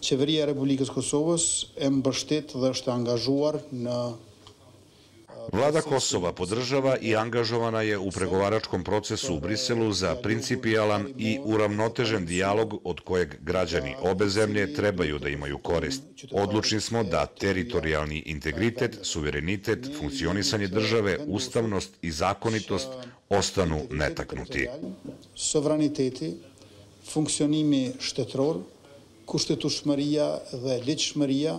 Qeveria e Republikës Kosovës e mbështet dhe është angazhuar në Vlada Kosova podržava i angažovana je u pregovaračkom procesu u Briselu za principijalan i uravnotežen dijalog od kojeg građani obe zemlje trebaju da imaju korist. Odlučni smo da teritorijalni integritet, suverenitet, funkcionisanje države, ustavnost i zakonitost ostanu netaknuti. Sovraniteti, funkcionimi štetror, kushtetushmëria dhe ligjshmëria